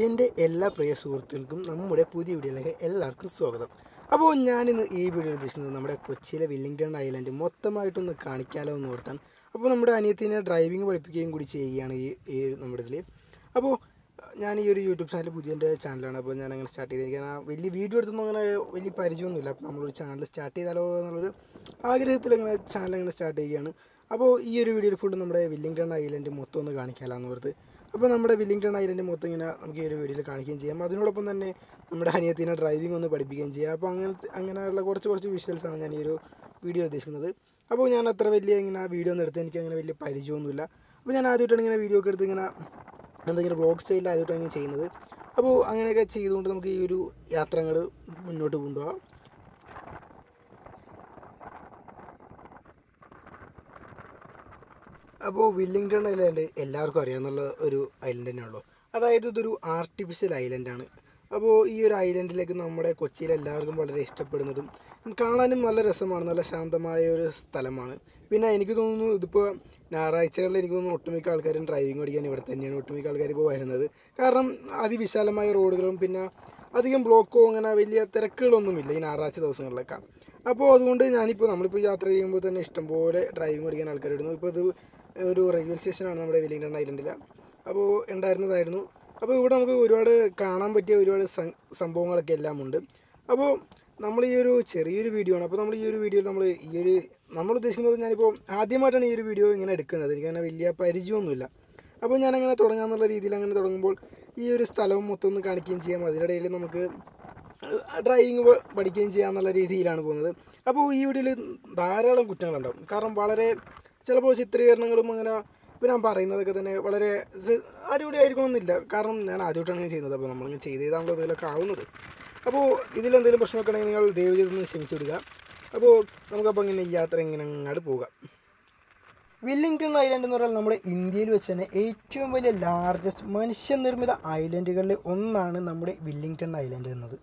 എന്റെ എല്ലാ പ്രിയ സുഹൃത്തുക്കൾക്കും നമ്മുടെ പുതിയ വീഡിയോയിലേക്ക് എല്ലാവർക്കും സ്വാഗതം. അപ്പോൾ ഞാനിന്ന് ഈ വീഡിയോ ഉദ്ദേശിക്കുന്നത് നമ്മുടെ കൊച്ചിയിലെ വില്ലിംഗ്ടൺ ഐലൻഡ് മൊത്തമായിട്ടൊന്ന് കാണിക്കാലോ എന്ന് ഓർത്താണ് അപ്പോൾ നമ്മുടെ അനിയത്തിനെ ഡ്രൈവിംഗ് പഠിപ്പിക്കുകയും കൂടി ചെയ്യുകയാണ് ഈ ഈ നമ്മുടെ ഇതിൽ അപ്പോൾ ഞാൻ ഈ ഒരു യൂട്യൂബ് ചാനൽ പുതിയ എന്റെ ചാനലാണ്. അപ്പോൾ ഞാൻ അങ്ങനെ സ്റ്റാർട്ട് ചെയ്തിരിക്കാൻ ആ വലിയ വീഡിയോ എടുത്തൊന്നും അങ്ങനെ വലിയ പരിചയമൊന്നുമില്ല. അപ്പോൾ നമ്മളൊരു ചാനൽ സ്റ്റാർട്ട് ചെയ്താലോ എന്നുള്ളൊരു ആഗ്രഹത്തിൽ അങ്ങനെ ചാനൽ അങ്ങനെ സ്റ്റാർട്ട് ചെയ്യുകയാണ്. അപ്പോൾ ഈ ഒരു വീഡിയോയിൽ ഫുഡ് നമ്മുടെ വില്ലിംഗ്ടൺ ഐലൻഡ് മൊത്തം ഒന്ന് കാണിക്കാലോ എന്ന് ഓർത്ത് അപ്പോൾ നമ്മുടെ വില്ലിംഗ്ടൺ ഐലൻഡ് മൊത്തം ഇങ്ങനെ നമുക്ക് ഈ ഒരു വീഡിയോയിൽ കാണിക്കുകയും ചെയ്യാം. അതിനോടൊപ്പം തന്നെ നമ്മുടെ അനിയത്തിനെ ഡ്രൈവിംഗ് ഒന്ന് പഠിപ്പിക്കുകയും ചെയ്യാം. അപ്പോൾ അങ്ങനത്തെ അങ്ങനെയുള്ള കുറച്ച് കുറച്ച് വിഷ്വൽസാണ് ഞാൻ ഈ ഒരു വീഡിയോ ഉദ്ദേശിക്കുന്നത്. അപ്പോൾ ഞാൻ അത്ര വലിയ ഇങ്ങനെ വീഡിയോ ഒന്നും എടുത്ത് എനിക്ക് അങ്ങനെ വലിയ പരിചയമൊന്നുമില്ല. അപ്പോൾ ഞാൻ ആദ്യമായിട്ടാണ് ഇങ്ങനെ വീഡിയോ ഒക്കെ എടുത്ത് ഇങ്ങനെ എന്തെങ്കിലും ബ്ലോഗ് സ്റ്റൈലിൽ ആദ്യമായിട്ടാണ് ഇങ്ങനെ ചെയ്യുന്നത്. അപ്പോൾ അങ്ങനെയൊക്കെ ചെയ്തുകൊണ്ട് നമുക്ക് ഈ ഒരു യാത്രകൾ മുന്നോട്ട് കൊണ്ടുപോകാം. അപ്പോൾ വില്ലിങ്ടൺ ഐലൻഡ് എല്ലാവർക്കും അറിയാവുന്ന ഒരു ഐലൻഡ് തന്നെയുള്ളൂ അതായത് ഇതൊരു ആർട്ടിഫിഷ്യൽ ഐലൻഡാണ് അപ്പോൾ ഈ ഒരു ഐലൻഡിലേക്ക് നമ്മുടെ കൊച്ചിയിൽ എല്ലാവർക്കും വളരെ ഇഷ്ടപ്പെടുന്നതും കാണാനും നല്ല രസമാണ് നല്ല ശാന്തമായ ഒരു സ്ഥലമാണ്. പിന്നെ എനിക്ക് തോന്നുന്നു ഇതിപ്പോൾ ഞായറാഴ്ചകളിൽ എനിക്ക് തോന്നുന്നു ഒട്ടുമിക്ക ആൾക്കാരും ഡ്രൈവിംഗ് പഠിക്കാൻ ഇവിടെ തന്നെയാണ് ഒട്ടുമിക്ക ആൾക്കാർ ഇപ്പോൾ വരുന്നത്. കാരണം അതിവിശാലമായ റോഡുകളും പിന്നെ അധികം ബ്ലോക്കോ അങ്ങനെ വലിയ തിരക്കുകളൊന്നുമില്ല ഈ ഞായറാഴ്ച ദിവസങ്ങളിലൊക്കെ. അപ്പോൾ അതുകൊണ്ട് ഞാനിപ്പോൾ നമ്മളിപ്പോൾ യാത്ര ചെയ്യുമ്പോൾ തന്നെ ഇഷ്ടംപോലെ ഡ്രൈവിംഗ് പഠിക്കാൻ ആൾക്കാർ ഇടുന്നു ഇപ്പോൾ ഇത് ഒരു റെയിൽവേ സ്റ്റേഷനാണ് നമ്മുടെ വെല്ലിംഗ്ടൺ ഐലൻഡിൽ അപ്പോൾ ഉണ്ടായിരുന്നതായിരുന്നു. അപ്പോൾ ഇവിടെ നമുക്ക് ഒരുപാട് കാണാൻ പറ്റിയ ഒരുപാട് സംഭവങ്ങളൊക്കെ എല്ലാം ഉണ്ട്. അപ്പോൾ നമ്മൾ ഈ ഒരു ചെറിയൊരു വീഡിയോ ആണ്. അപ്പോൾ നമ്മൾ ഈ ഒരു വീഡിയോയിൽ നമ്മൾ ഈ ഒരു നമ്മൾ ഉദ്ദേശിക്കുന്നത് ഞാനിപ്പോൾ ആദ്യമായിട്ടാണ് ഈ ഒരു വീഡിയോ ഇങ്ങനെ എടുക്കുന്നത്. എനിക്കങ്ങനെ വലിയ പരിചയമൊന്നുമില്ല. അപ്പോൾ ഞാനങ്ങനെ തുടങ്ങാമെന്നുള്ള രീതിയിൽ അങ്ങനെ തുടങ്ങുമ്പോൾ ഈ ഒരു സ്ഥലവും മൊത്തം ഒന്ന് കാണിക്കുകയും ചെയ്യാം. അതിനിടയിൽ നമുക്ക് ഡ്രൈവിങ് പഠിക്കുകയും ചെയ്യാമെന്നുള്ള രീതിയിലാണ് പോകുന്നത്. അപ്പോൾ ഈ വീഡിയോയിൽ ധാരാളം കുറ്റങ്ങളുണ്ടാവും. കാരണം വളരെ ചിലപ്പോൾ ചിത്രീകരണങ്ങളും അങ്ങനെ ഇപ്പോൾ ഞാൻ പറയുന്നതൊക്കെ തന്നെ വളരെ അടിപൊളിയായിരിക്കണമെന്നില്ല കാരണം ഞാൻ ആദ്യമായിട്ടാണ് ചെയ്യുന്നത്. അപ്പോൾ നമ്മളിങ്ങനെ ചെയ്ത് ചെയ്താണല്ലോ ഇതിലൊക്കെ ആവുന്നത്. അപ്പോൾ ഇതിലെന്തെങ്കിലും പ്രശ്നമൊക്കെ ഉണ്ടെങ്കിൽ നിങ്ങൾ ദയവ് ചെയ്തൊന്ന് ക്ഷമിച്ചു വിടുക. അപ്പോൾ നമുക്കപ്പോൾ ഇങ്ങനെ യാത്ര ഇങ്ങനെ അങ്ങോട്ട് പോകാം. വില്ലിംഗ്ടൺ ഐലൻഡ് എന്ന് പറഞ്ഞാൽ നമ്മുടെ ഇന്ത്യയിൽ വെച്ച് തന്നെ ഏറ്റവും വലിയ ലാർജസ്റ്റ് മനുഷ്യനിർമ്മിത ഐലൻഡുകളിൽ ഒന്നാണ് നമ്മുടെ വില്ലിംഗ്ടൺ ഐലൻഡ് എന്നത്.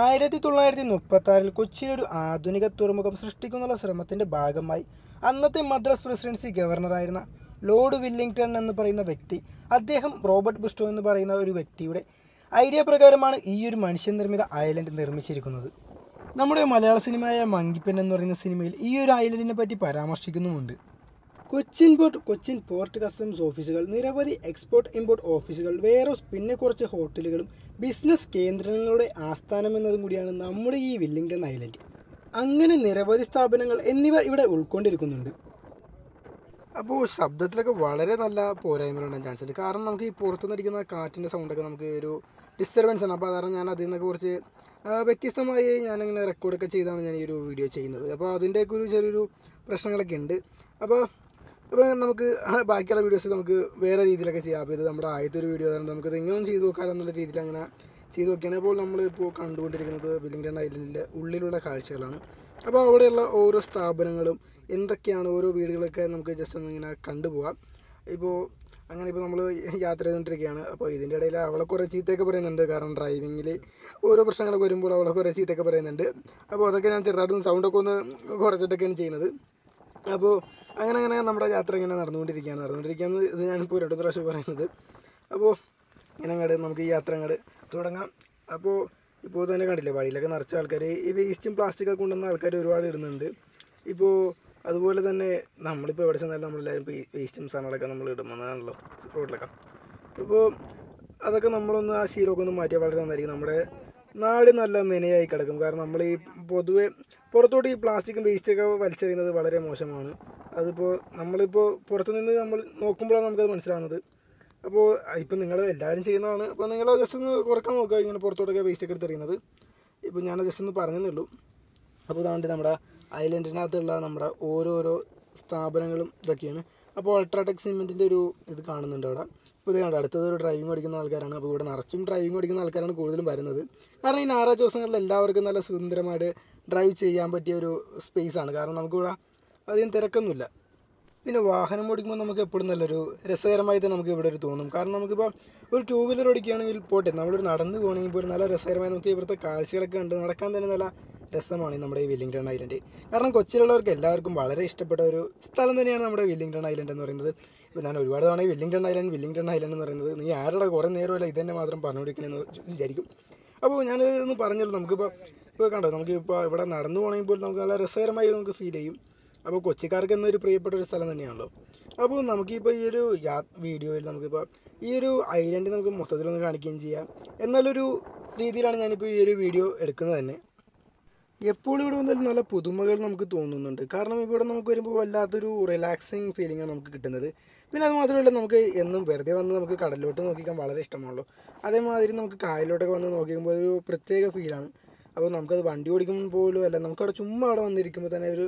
ആയിരത്തി തൊള്ളായിരത്തി മുപ്പത്തി കൊച്ചിയിൽ ഒരു ആധുനിക തുറമുഖം സൃഷ്ടിക്കുന്നുള്ള ശ്രമത്തിന്റെ ഭാഗമായി അന്നത്തെ മദ്രാസ് പ്രസിഡൻസി ഗവർണറായിരുന്ന ലോർഡ് വില്ലിംഗ്ടൺ എന്ന് പറയുന്ന വ്യക്തി അദ്ദേഹം റോബർട്ട് ബുസ്റ്റോ എന്ന് പറയുന്ന ഒരു വ്യക്തിയുടെ ഐഡിയ പ്രകാരമാണ് ഈ ഒരു മനുഷ്യനിർമ്മിത ഐലൻഡ് നിർമ്മിച്ചിരിക്കുന്നത്. നമ്മുടെ മലയാള സിനിമയായ മങ്കിപ്പൻ എന്ന് പറയുന്ന സിനിമയിൽ ഈ ഒരു ഐലൻഡിനെ പറ്റി പരാമർശിക്കുന്നുമുണ്ട്. Cochin port Cochin port customs ഓഫീസുകൾ നിരവധി എക്സ്പോർട്ട് ഇമ്പോർട്ട് ഓഫീസുകൾ വേറെ പിന്നെ കുറച്ച് ഹോട്ടലുകളും ബിസിനസ് കേന്ദ്രങ്ങളുടെ ആസ്ഥാനം എന്നതും കൂടിയാണ് നമ്മുടെ ഈ വില്ലിംഗ്ടൺ ഐലൻഡ്. അങ്ങനെ നിരവധി സ്ഥാപനങ്ങൾ എന്നിവ ഇവിടെ ഉൾക്കൊണ്ടിരിക്കുന്നുണ്ട്. അപ്പോൾ ശബ്ദത്തിലൊക്കെ വളരെ നല്ല പോരായ്മകളുണ്ടാകാൻ ചാൻസ് ഉണ്ട് കാരണം നമുക്ക് ഈ പുറത്തുനിന്ന് അടിക്കുന്ന കാറ്റിന്റെ സൗണ്ടൊക്കെ നമുക്ക് ഒരു ഡിസ്റ്റർബൻസ് ആണ്. അപ്പോൾ അതാണ് ഞാൻ അതിൽ നിന്നൊക്കെ കുറച്ച് വ്യത്യസ്തമായി ഞാനിങ്ങനെ റെക്കോർഡൊക്കെ ചെയ്താണ് ഞാൻ ഈ ഒരു വീഡിയോ ചെയ്യുന്നത്. അപ്പോൾ അതിന്റെയൊക്കെ ഒരു ചെറിയൊരു പ്രശ്നങ്ങളൊക്കെ ഉണ്ട്. അപ്പോൾ അപ്പോൾ നമുക്ക് ബാക്കിയുള്ള വീഡിയോസ് നമുക്ക് വേറെ രീതിയിലൊക്കെ ചെയ്യാം. അപ്പോൾ ഇത് നമ്മുടെ ആദ്യത്തെ ഒരു വീഡിയോ ആയിരുന്നു നമുക്കിത് ഇങ്ങനെയൊന്നും ചെയ്ത് നോക്കാമെന്നുള്ള രീതിയിൽ അങ്ങനെ ചെയ്ത് നോക്കിയാണ്. അപ്പോൾ നമ്മളിപ്പോൾ കണ്ടുകൊണ്ടിരിക്കുന്നത് വില്ലിംഗ്ടൺ ഐലൻഡിന്റെ ഉള്ളിലുള്ള കാഴ്ചകളാണ്. അപ്പോൾ അവിടെയുള്ള ഓരോ സ്ഥാപനങ്ങളും എന്തൊക്കെയാണ് ഓരോ വീടുകളൊക്കെ നമുക്ക് ജസ്റ്റ് ഒന്ന് ഇങ്ങനെ കണ്ടുപോകാം ഇപ്പോൾ അങ്ങനെ ഇപ്പോൾ നമ്മൾ യാത്ര ചെയ്തുകൊണ്ടിരിക്കുകയാണ്. അപ്പോൾ ഇതിന്റെ ഇടയിൽ അവളെ കുറേ ചീത്തയൊക്കെ പറയുന്നുണ്ട്. കാരണം ഡ്രൈവിങ്ങിൽ ഓരോ പ്രശ്നങ്ങളൊക്കെ വരുമ്പോൾ അവളെ കുറേ ചീത്തയൊക്കെ പറയുന്നുണ്ട്. അപ്പോൾ അതൊക്കെ ഞാൻ ചെറുതായിട്ടൊന്ന് സൗണ്ടൊക്കെ ഒന്ന് കുറച്ചിട്ടൊക്കെയാണ് ചെയ്യുന്നത്. അപ്പോൾ അങ്ങനെ അങ്ങനെ നമ്മുടെ യാത്ര ഇങ്ങനെ നടന്നുകൊണ്ടിരിക്കുകയാണ്. നടന്നുകൊണ്ടിരിക്കുകയാണ് ഇത് ഞാനിപ്പോൾ രണ്ടു പ്രാവശ്യം പറയുന്നത്. അപ്പോൾ ഇങ്ങനെ അങ്ങോട്ട് നമുക്ക് ഈ യാത്ര അങ്ങോട്ട് തുടങ്ങാം. അപ്പോൾ ഇപ്പോൾ തന്നെ കണ്ടില്ലേ വഴിയിലൊക്കെ നിറച്ച ആൾക്കാർ ഈ വേസ്റ്റും പ്ലാസ്റ്റിക്കൊക്കെ കൊണ്ടുവന്ന ആൾക്കാർ ഒരുപാട് ഇടുന്നുണ്ട് ഇപ്പോൾ അതുപോലെ തന്നെ നമ്മളിപ്പോൾ എവിടെ ചെന്നാലും നമ്മളെല്ലാവരും വേസ്റ്റും സാധനങ്ങളൊക്കെ നമ്മൾ ഇടുമെന്നാണല്ലോ റോഡിലൊക്കെ അപ്പോൾ അതൊക്കെ നമ്മളൊന്ന് ആ ശീലമൊക്കെ ഒന്ന് മാറ്റിയാൽ വളരെ നന്നായിരിക്കും. നമ്മുടെ നാട് നല്ല മെനയായി കിടക്കും. കാരണം നമ്മൾ ഈ പൊതുവെ പുറത്തോട്ട് ഈ പ്ലാസ്റ്റിക്കും വേസ്റ്റൊക്കെ വലിച്ചെറിയുന്നത് വളരെ മോശമാണ്. അതിപ്പോൾ നമ്മളിപ്പോൾ പുറത്തുനിന്ന് നമ്മൾ നോക്കുമ്പോഴാണ് നമുക്കത് മനസ്സിലാവുന്നത്. അപ്പോൾ ഇപ്പം നിങ്ങൾ എല്ലാവരും ചെയ്യുന്നതാണ്. അപ്പോൾ നിങ്ങൾ ജസ്റ്റ് ഒന്ന് കുറയ്ക്കാൻ നോക്കുക. ഇങ്ങനെ പുറത്തോട്ടൊക്കെ വേസ്റ്റൊക്കെ എടുത്തെറിയുന്നത്. ഇപ്പോൾ ഞാൻ ജസ്റ്റ് ഒന്ന് പറഞ്ഞതേ ഉള്ളൂ അപ്പോൾ ഇതാണ്ട് നമ്മുടെ ഐലൻഡിനകത്തുള്ള നമ്മുടെ ഓരോരോ സ്ഥാപനങ്ങളും ഇതൊക്കെയാണ്. അപ്പോൾ അൾട്രാടെക് സിമെന്റിന്റെ ഒരു ഇത് കാണുന്നുണ്ട് അവിടെ. ഇപ്പോൾ ഇത് അടുത്തത് ഒരു ഡ്രൈവിംഗ് പഠിക്കുന്ന ആൾക്കാരാണ്. അപ്പോൾ ഇവിടെ നിറച്ചും ഡ്രൈവിംഗ് പഠിക്കുന്ന ആൾക്കാരാണ് കൂടുതലും വരുന്നത്. കാരണം ഈ ഞായറാഴ്ച ദിവസങ്ങളിൽ എല്ലാവർക്കും നല്ല സുന്ദരമായിട്ട് ഡ്രൈവ് ചെയ്യാൻ പറ്റിയ ഒരു സ്പേസാണ് കാരണം നമുക്കിവിടെ അധികം തിരക്കൊന്നുമില്ല. പിന്നെ വാഹനം ഓടിക്കുമ്പോൾ നമുക്ക് എപ്പോഴും നല്ലൊരു രസകരമായി തന്നെ നമുക്ക് ഇവിടെ ഒരു തോന്നും. കാരണം നമുക്കിപ്പോൾ ഒരു ടൂ വീലർ ഓടിക്കുകയാണെങ്കിൽ പോട്ടെ നമ്മളൊരു നടന്ന് പോകണമെങ്കിൽ പോലും നല്ല രസകരമായി നമുക്ക് ഇവിടുത്തെ കാഴ്ചകളൊക്കെ കണ്ട് നടക്കാൻ തന്നെ നല്ല രസമാണ് നമ്മുടെ ഈ വില്ലിംഗ്ടൺ ഐലൻഡ്. കാരണം കൊച്ചിയിലുള്ളവർക്ക് എല്ലാവർക്കും വളരെ ഇഷ്ടപ്പെട്ട ഒരു സ്ഥലം തന്നെയാണ് നമ്മുടെ വില്ലിംഗ്ടൺ ഐലൻഡ് എന്ന് പറയുന്നത്. ഇപ്പോൾ ഞാൻ ഒരുപാട് തവണ വില്ലിംഗ്ടൺ ഐലൻഡ് വില്ലിംഗ്ടൺ ഐലൻഡ് എന്ന് പറയുന്നത് നീ ആരുടെ കുറേ നേരമല്ല ഇതന്നെ മാത്രം പറഞ്ഞുകൊടുക്കണമെന്ന് വിചാരിക്കും. അപ്പോൾ ഞാനിതൊന്ന് പറഞ്ഞല്ലോ നമുക്കിപ്പോൾ ഇപ്പോൾ കണ്ടോ നമുക്കിപ്പോൾ ഇവിടെ നടന്നു പോകണമെങ്കിൽ പോലും നമുക്ക് നല്ല രസകരമായി നമുക്ക് ഫീൽ ചെയ്യും. അപ്പോൾ കൊച്ചിക്കാർക്ക് എന്നൊരു പ്രിയപ്പെട്ട ഒരു സ്ഥലം തന്നെയാണല്ലോ. അപ്പോൾ നമുക്കിപ്പോൾ ഈ ഒരു യാ വീഡിയോയിൽ നമുക്കിപ്പോൾ ഈ ഒരു ഐലൻഡ് നമുക്ക് മൊത്തത്തിലൊന്ന് കാണിക്കുകയും ചെയ്യാം. എന്നുള്ളൊരു രീതിയിലാണ് ഞാനിപ്പോൾ ഈ ഒരു വീഡിയോ എടുക്കുന്നത് തന്നെ. എപ്പോഴും ഇവിടെ വന്നാലും നല്ല പുതുമകൾ നമുക്ക് തോന്നുന്നുണ്ട്. കാരണം ഇവിടെ നമുക്ക് വരുമ്പോൾ വല്ലാത്തൊരു റിലാക്സിങ് ഫീലിംഗാണ് നമുക്ക് കിട്ടുന്നത്. പിന്നെ അത് മാത്രമല്ല നമുക്ക് എന്നും വെറുതെ വന്ന് നമുക്ക് കടലിലോട്ട് നോക്കിക്കാൻ വളരെ ഇഷ്ടമാണല്ലോ. അതേമാതിരി നമുക്ക് കായലിലോട്ടൊക്കെ വന്ന് നോക്കിക്കുമ്പോൾ ഒരു പ്രത്യേക ഫീലാണ് അപ്പോൾ നമുക്കത് വണ്ടി ഓടിക്കുമ്പോൾ പോലും അല്ല നമുക്കവിടെ ചുമ്മാ അവിടെ വന്നിരിക്കുമ്പോൾ തന്നെ ഒരു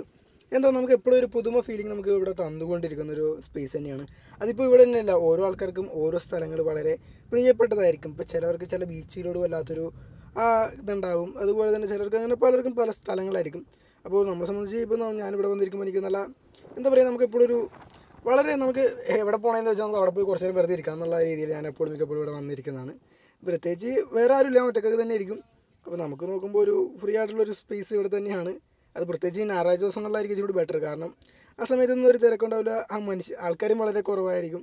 എന്താ നമുക്ക് എപ്പോഴും ഒരു പുതുമ ഫീലിംഗ് നമുക്ക് ഇവിടെ തന്നുകൊണ്ടിരിക്കുന്ന ഒരു സ്പേസ് തന്നെയാണ്. അതിപ്പോൾ ഇവിടെ തന്നെയല്ല ഓരോ ആൾക്കാർക്കും ഓരോ സ്ഥലങ്ങൾ വളരെ പ്രിയപ്പെട്ടതായിരിക്കും. ഇപ്പോൾ ചിലവർക്ക് ചില ബീച്ചുകളോട് വല്ലാത്തൊരു ആ ഇതുണ്ടാവും. അതുപോലെ തന്നെ ചിലർക്ക് അങ്ങനെ പലർക്കും പല സ്ഥലങ്ങളായിരിക്കും. അപ്പോൾ നമ്മളെ സംബന്ധിച്ച് ഇപ്പോൾ ഞാനിവിടെ വന്നിരിക്കുമ്പോൾ എനിക്ക് നല്ല എന്താ പറയുക നമുക്ക് എപ്പോഴും ഒരു വളരെ നമുക്ക് എവിടെ പോകണമെന്ന് വെച്ചാൽ നമുക്ക് അവിടെ പോയി കുറച്ച് നേരം വെറുതെ ഇരിക്കാം എന്നുള്ള രീതിയിൽ ഞാൻ എപ്പോഴും മിക്കപ്പോഴും ഇവിടെ വന്നിരിക്കുന്നതാണ്. പ്രത്യേകിച്ച് വേറെ ആരും ഇല്ല ഒറ്റക്കൊക്കെ തന്നെ ആയിരിക്കും അപ്പോൾ നമുക്ക് നോക്കുമ്പോൾ ഒരു ഫ്രീ ആയിട്ടുള്ളൊരു സ്പേസ് ഇവിടെ തന്നെയാണ്. അത് പ്രത്യേകിച്ച് ഞായറാഴ്ച ദിവസങ്ങളിലായിരിക്കും ഇച്ചിരി ബെറ്റർ കാരണം ആ സമയത്തൊന്നും ഒരു തിരക്കുണ്ടാവില്ല. ആ മനുഷ്യ ആൾക്കാരും വളരെ കുറവായിരിക്കും.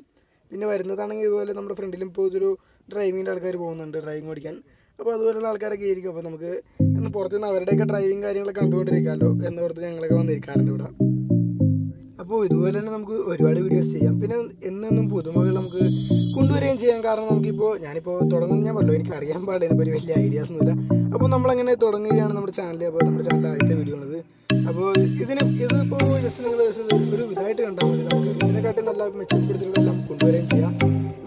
പിന്നെ വരുന്നതാണെങ്കിൽ ഇതുപോലെ നമ്മുടെ ഫ്രണ്ടിലും ഇപ്പോൾ ഇതൊരു ഡ്രൈവിങ്ങിന്റെ ആൾക്കാർ പോകുന്നുണ്ട് ഡ്രൈവിംഗ് ഓടിക്കാൻ. അപ്പോൾ അതുപോലുള്ള ആൾക്കാരൊക്കെ ആയിരിക്കും. അപ്പോൾ നമുക്ക് ഇന്ന് പുറത്തുനിന്ന് അവരുടെയൊക്കെ ഡ്രൈവിങ് കാര്യങ്ങളൊക്കെ കണ്ടുകൊണ്ടിരിക്കാമല്ലോ എന്നോർത്ത് ഞങ്ങളൊക്കെ വന്നിരിക്കാറുണ്ട് ഇവിടെ. അപ്പോൾ ഇതുപോലെ തന്നെ നമുക്ക് ഒരുപാട് വീഡിയോസ് ചെയ്യാം. പിന്നെ എന്നൊന്നും പുതുമകൾ നമുക്ക് കൊണ്ടുവരികയും ചെയ്യാം. കാരണം നമുക്കിപ്പോൾ ഞാനിപ്പോൾ തുടങ്ങുന്ന ഞാൻ പറഞ്ഞു എനിക്ക് അറിയാൻ പാടില്ല അതിനെപ്പറ്റി വലിയ ഐഡിയാസ് ഒന്നുമില്ല അപ്പോൾ നമ്മളങ്ങനെ തുടങ്ങുകയാണ് നമ്മുടെ ചാനൽ അപ്പോൾ നമ്മുടെ ചാനൽ ആദ്യത്തെ വീഡിയോ ആണിത്. അപ്പോൾ ഇതിന് ഇതിപ്പോൾ ജസ്റ്റ് നിങ്ങൾ ഒരു ഇതായിട്ട് കണ്ടാൽ മതി. നമുക്ക് ഇതിനെക്കാട്ടി നല്ല മെച്ചപ്പെടുത്തലുകളെല്ലാം കൊണ്ടുവരികയും ചെയ്യാം.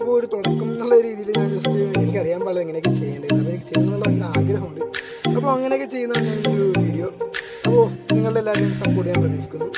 ഇപ്പോൾ ഒരു തുടക്കം എന്നുള്ള രീതിയിൽ ഞാൻ ജസ്റ്റ് എനിക്കറിയാൻ പാടില്ല എങ്ങനെയൊക്കെ ചെയ്യേണ്ടത് അപ്പോൾ എനിക്ക് ചെയ്യണമെന്നുള്ള ഭയങ്കര ആഗ്രഹമുണ്ട്. അപ്പോൾ അങ്ങനെയൊക്കെ ചെയ്യുന്നതാണ് ഞാൻ ഈ ഒരു വീഡിയോ അപ്പോൾ നിങ്ങളുടെ എല്ലാവരും സപ്പോർട്ട് ചെയ്യാൻ പ്രതീക്ഷിക്കുന്നു.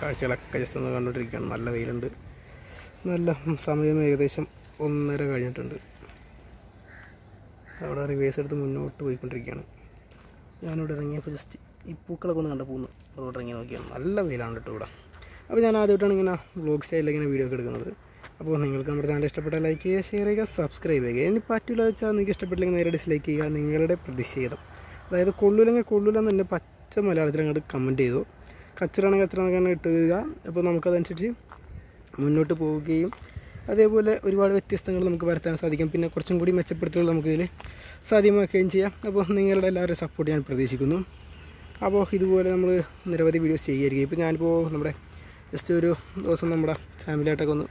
കാഴ്ചകളൊക്കെ ജസ്റ്റ് ഒന്ന് കണ്ടുകൊണ്ടിരിക്കുകയാണ് നല്ല വെയിലുണ്ട്. നല്ല സമയം ഏകദേശം ഒന്നര കഴിഞ്ഞിട്ടുണ്ട്. അവിടെ റിവേഴ്സ് എടുത്ത് മുന്നോട്ട് പോയിക്കൊണ്ടിരിക്കുകയാണ്. ഞാനിവിടെ ഇറങ്ങിയപ്പോൾ ജസ്റ്റ് ഈ പൂക്കളൊക്കെ ഒന്ന് കണ്ടപ്പോൾ പോകുന്നു അതോടെ ഇറങ്ങി നോക്കിയാണ്. നല്ല വെയിലാണ് കേട്ടോ ഇവിടെ. അപ്പോൾ ഞാൻ ആദ്യമായിട്ടാണ് ഇങ്ങനെ വ്ളോഗ് സ്റ്റൈലിൽ ഇങ്ങനെ വീഡിയോ ഒക്കെ എടുക്കുന്നത്. അപ്പോൾ നിങ്ങൾക്ക് നമ്മുടെ ചാനൽ ഇഷ്ടപ്പെട്ട ലൈക്ക് ചെയ്യുക ഷെയർ ചെയ്യുക സബ്സ്ക്രൈബ് ചെയ്യുക. ഇനി പറ്റില്ല വെച്ചാൽ നിങ്ങൾക്ക് ഇഷ്ടപ്പെട്ടില്ലെങ്കിൽ നേരെ ഡിസ്ലൈക്ക് ചെയ്യുക. നിങ്ങളുടെ പ്രതിഷേധം. അതായത് കൊള്ളൂലെങ്കിൽ കൊള്ളൂലെന്ന് തന്നെ പച്ച മലയാളത്തിൽ അങ്ങോട്ട് കമന്റ് ചെയ്തു. കച്ചറാണെങ്കിൽ കച്ചറ എന്നൊക്കെ ഇട്ട് തരിക അപ്പോൾ നമുക്കതനുസരിച്ച് മുന്നോട്ട് പോവുകയും അതേപോലെ ഒരുപാട് വ്യത്യസ്തങ്ങൾ നമുക്ക് വരുത്താൻ സാധിക്കും. പിന്നെ കുറച്ചും കൂടി മെച്ചപ്പെടുത്തുകൾ നമുക്കിതിൽ സാധ്യമാക്കുകയും ചെയ്യാം. അപ്പോൾ നിങ്ങളുടെ എല്ലാവരും സപ്പോർട്ട് ഞാൻ പ്രതീക്ഷിക്കുന്നു. അപ്പോൾ ഇതുപോലെ നമ്മൾ നിരവധി വീഡിയോസ് ചെയ്യുമായിരിക്കും ഇപ്പോൾ ഞാനിപ്പോൾ നമ്മുടെ ജസ്റ്റ് ഒരു ദിവസം നമ്മുടെ ഫാമിലിയായിട്ടൊക്കെ ഒന്ന്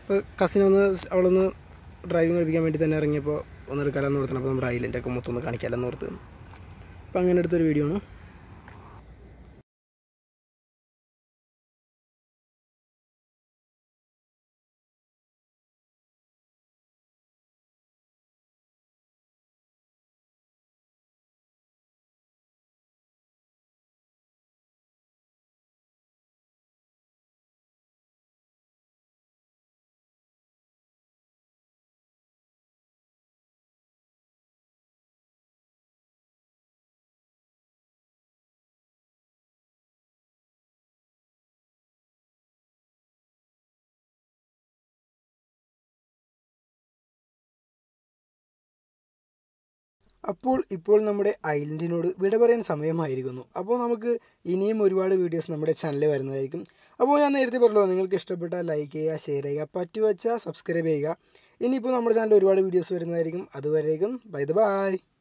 ഇപ്പോൾ കസിനൊന്ന് അവളൊന്ന് ഡ്രൈവിംഗ് പഠിപ്പിക്കാൻ വേണ്ടി തന്നെ ഇറങ്ങിയപ്പോൾ ഒന്ന് കലം ഓർത്താണ് അപ്പോൾ നമ്മുടെ ഐലൻഡൊക്കെ മൊത്തം ഒന്ന് കാണിക്കാമെന്ന് ഓർത്ത്. അപ്പോൾ അങ്ങനെ എടുത്തൊരു വീഡിയോ ആണ്. അപ്പോൾ ഇപ്പോൾ നമ്മുടെ ഐലൻഡിനോട് വിട പറയാൻ സമയമായിരിക്കുന്നു. അപ്പോൾ നമുക്ക് ഇനിയും ഒരുപാട് വീഡിയോസ് നമ്മുടെ ചാനലിൽ വരുന്നതായിരിക്കും. അപ്പോൾ ഞാൻ നേരത്തെ പറഞ്ഞല്ലോ നിങ്ങൾക്ക് ഇഷ്ടപ്പെട്ട ലൈക്ക് ചെയ്യുക ഷെയർ ചെയ്യുക പറ്റുവച്ചാൽ സബ്സ്ക്രൈബ് ചെയ്യുക. ഇനിയിപ്പോൾ നമ്മുടെ ചാനലിൽ ഒരുപാട് വീഡിയോസ് വരുന്നതായിരിക്കും. അതുവരേക്കും ബൈ ദ ബൈ